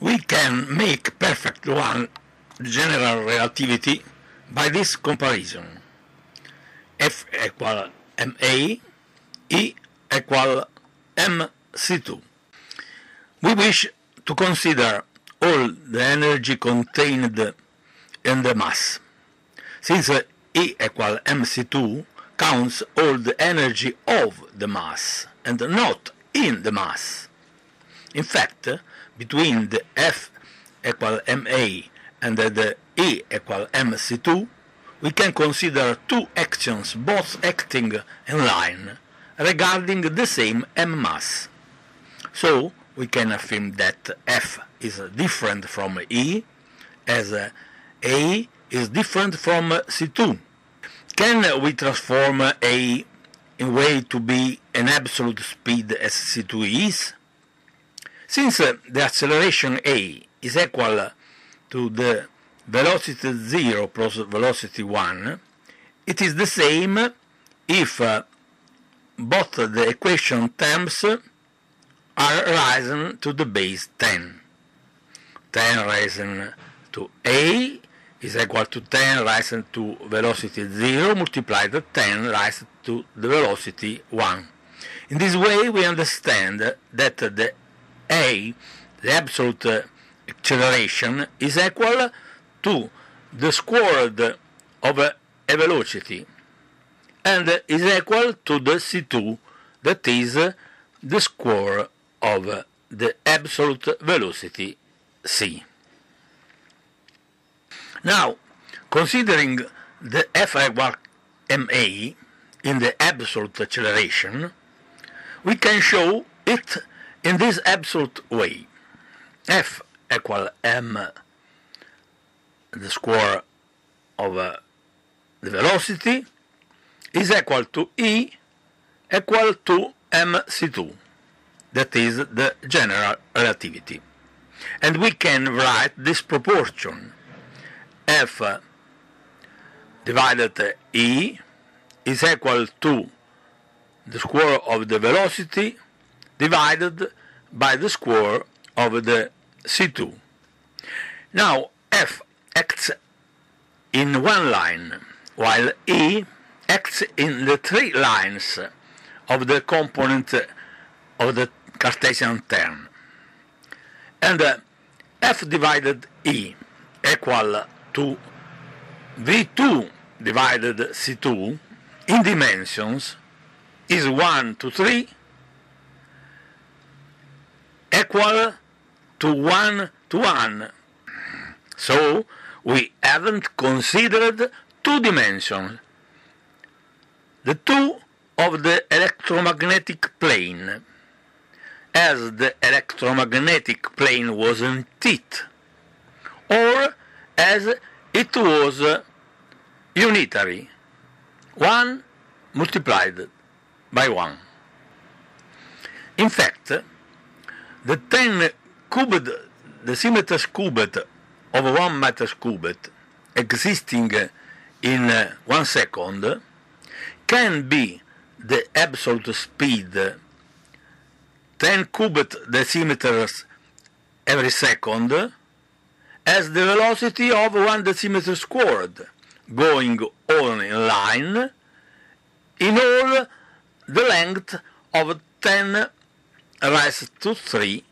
We can make perfect one general relativity by this comparison. F equal ma, E equal mc2. We wish to consider all the energy contained in the mass. Since E equal mc2 counts all the energy of the mass and not in the mass. In fact, between the F equal ma and the E equal mc2, we can consider two actions both acting in line regarding the same m mass. So we can affirm that F is different from E as A is different from C2. Can we transform A in way to be an absolute speed as C2 is? Since the acceleration A is equal to the velocity 0 plus velocity 1, it is the same if uh, both the equation terms are risen to the base 10. 10 risen to a is equal to 10 risen to velocity 0 multiplied by 10 risen to the velocity 1. In this way we understand that the a, the absolute uh, acceleration, is equal to the square root of uh, a velocity and is equal to the C2 that is the square of the absolute velocity c. Now, considering the F equal ma in the absolute acceleration, we can show it in this absolute way. F equal m the square of uh, the velocity is equal to E equal to mc2 that is the general relativity and we can write this proportion f divided e is equal to the square of the velocity divided by the square of the c2. Now f acts in one line while e acts in the three lines of the component of the Cartesian term. And uh, f divided e equal to v2 divided c2 in dimensions is 1 to 3 equal to 1 to 1. So we haven't considered two dimensions. The two of the electromagnetic plane as the electromagnetic plane wasn't it, or as it was unitary, 1 multiplied by 1. In fact, the 10 cubed decimeters cubed of 1 meter cubed existing in 1 second can be the absolute speed 10 cubed decimeters every second as the velocity of 1 decimeter squared going on in line in all the length of 10 raised to 3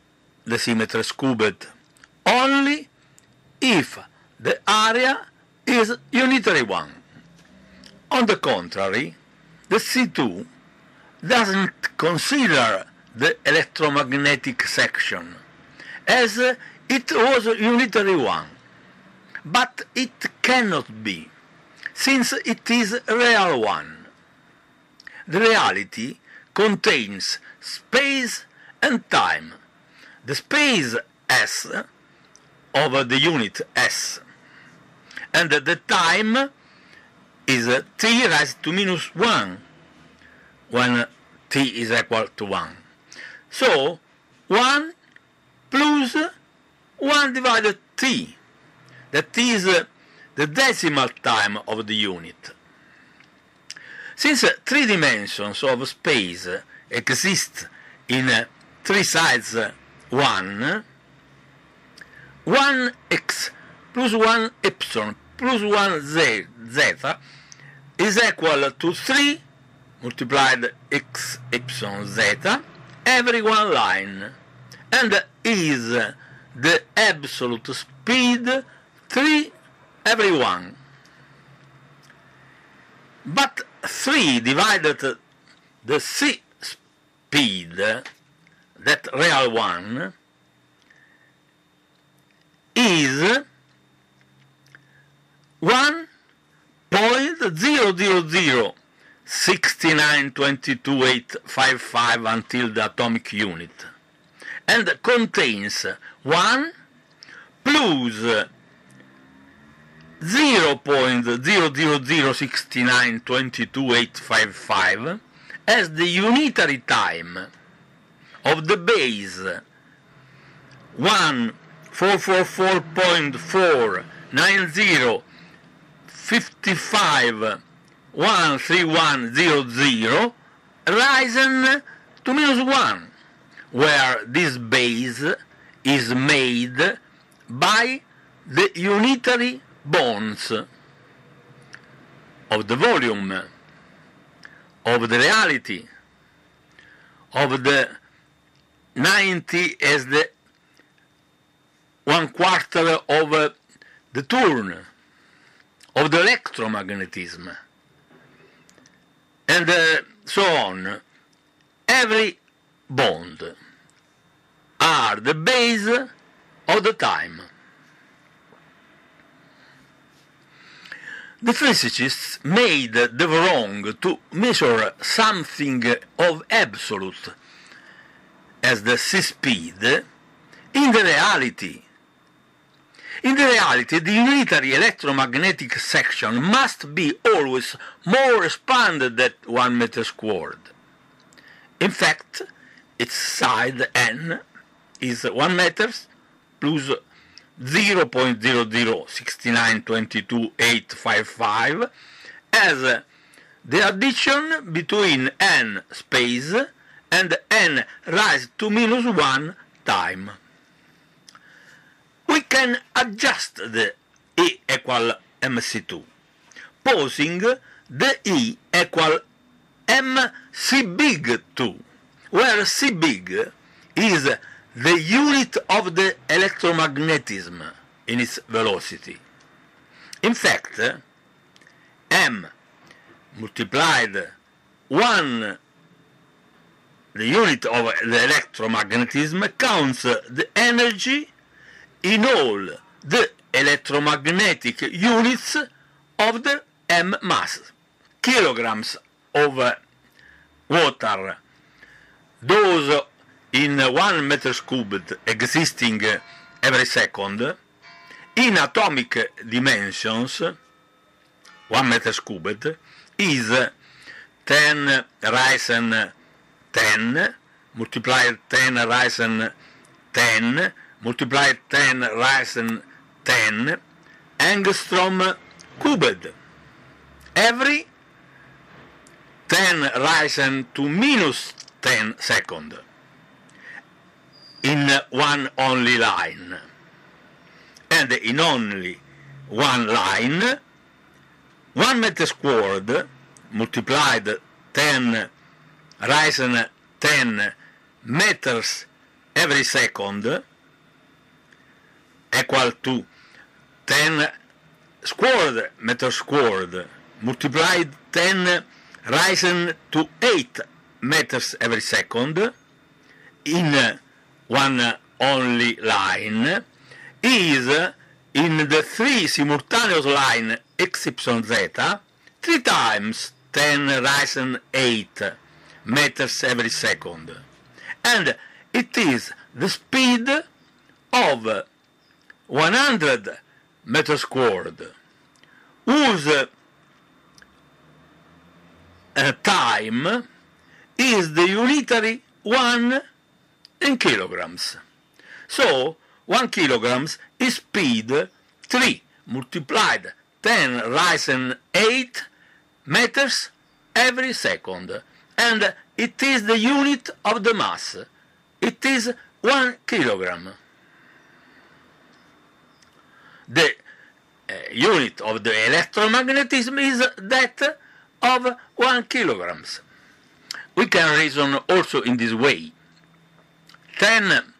decimeters cubed only if the area is unitary one. On the contrary, the C2 doesn't consider the electromagnetic section as it was unitary one, but it cannot be, since it is real one. The reality contains space and time. The space S over the unit S, and the time is t raised to minus 1 when t is equal to 1. So 1 plus 1 divided t, that is the decimal time of the unit. Since three dimensions of space exist in three sides uh, 1, 1x plus 1 epsilon plus 1 z, zeta is equal to 3 multiplied x epsilon zeta every one line and is the absolute speed 3 every one. But 3 divided the c speed, that real one, is 1.0006922855 until the atomic unit and contains 1 plus 0.000692285 as the unitary time of the base. 144.49055 risen to minus 1 where this base is made by the unitary bonds of the volume, of the reality, of the 90 as the one quarter of the turn, of the electromagnetism, and uh, so on. Every bond are the base of the time. The physicists made the wrong to measure something of absolute as the c speed in the reality. In the reality, the unitary electromagnetic section must be always more expanded than one meter squared. In fact, its side n is 1 meters plus 0.006922855 as the addition between n space and n raised to minus 1 time. We can adjust the E equal mc2, posing the E equal mc big 2, where c big is the unit of the electromagnetism in its velocity. In fact, m multiplied 1 the unit of the electromagnetism counts the energy in all the electromagnetic units of the m mass kilograms of water. Those in 1 meter cubed existing every second in atomic dimensions 1 meter cubed is 10 risen 10 multiplied 10 risen 10 multiplied 10 risen 10 angstrom cubed. Every 10 risen to minus 10 second. In one only line. And in only one line 1 meter squared multiplied 10 risen 10 meters every second equal to 10 squared meter squared multiplied 10 risen to 8 meters every second in one only line is in the three simultaneous line x, y, z three times 10 risen 8 meters every second. And it is the speed of 100 meters squared, whose uh, time is the unitary one in kilograms. So, 1 kilograms is speed 3 multiplied 10 risen 8 meters every second. And it is the unit of the mass. It is 1 kilogram. The eh, unit of the electromagnetism is that of 1 kilograms. We can reason also in this way. 10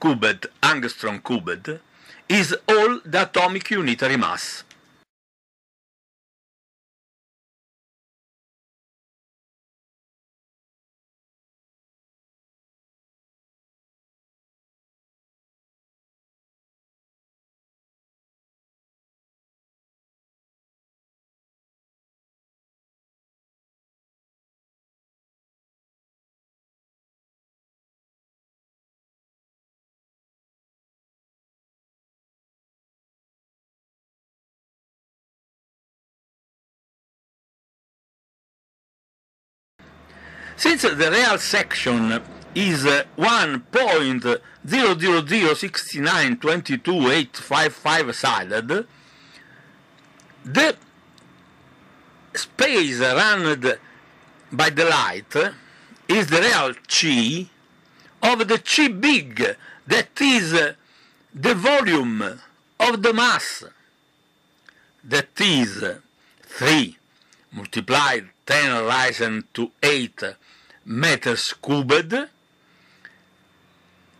cubed angstrom cubed is all the atomic unitary mass. Since the real section is uh, 1.0006922.855 sided, the space run by the light is the real chi of the chi big, that is uh, the volume of the mass, that is 3 multiplied 10 risen to 8 meters cubed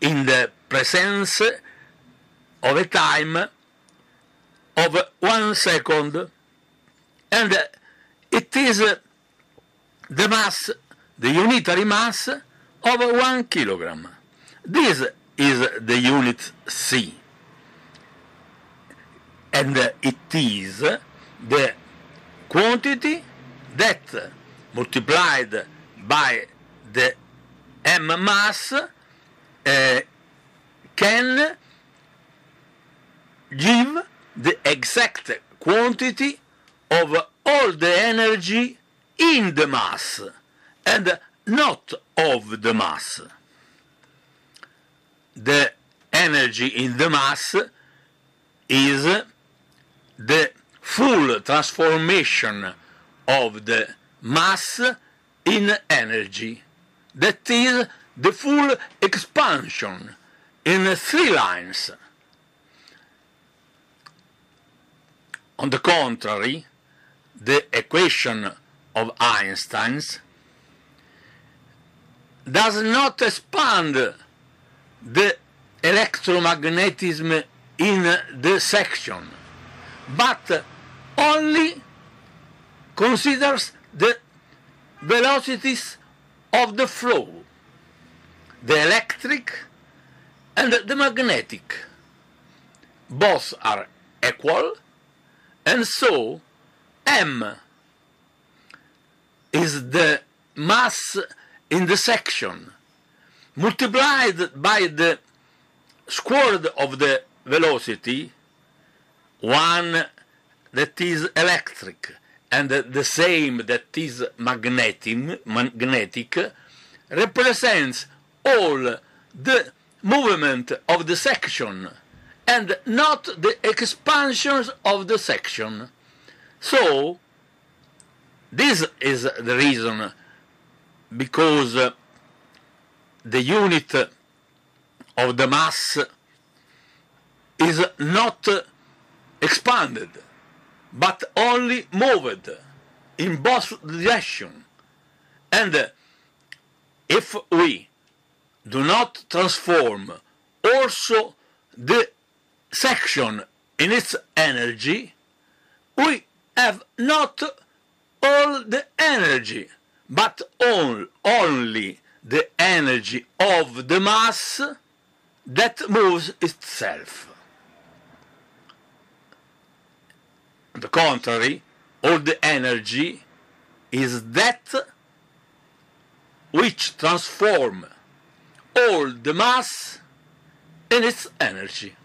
in the presence of a time of one second. And it is the mass the unitary mass of one kilogram. This is the unit c. And it is the quantity that multiplied by the m mass uh, can give the exact quantity of all the energy in the mass and not of the mass. The energy in the mass is the full transformation of the mass in energy. That is the full expansion in three lines. On the contrary, the equation of Einstein's does not expand the electromagnetism in the section, but only considers the velocities of the flow, the electric and the magnetic. Both are equal, and so m is the mass in the section multiplied by the squared of the velocity, one that is electric and the same that is magnetic, magnetic represents all the movement of the section and not the expansions of the section. So, this is the reason because the unit of the mass is not expanded but only moved in both directions. And if we do not transform also the section in its energy, we have not all the energy, but all, only the energy of the mass that moves itself. On the contrary, all the energy is that which transform all the mass in its energy.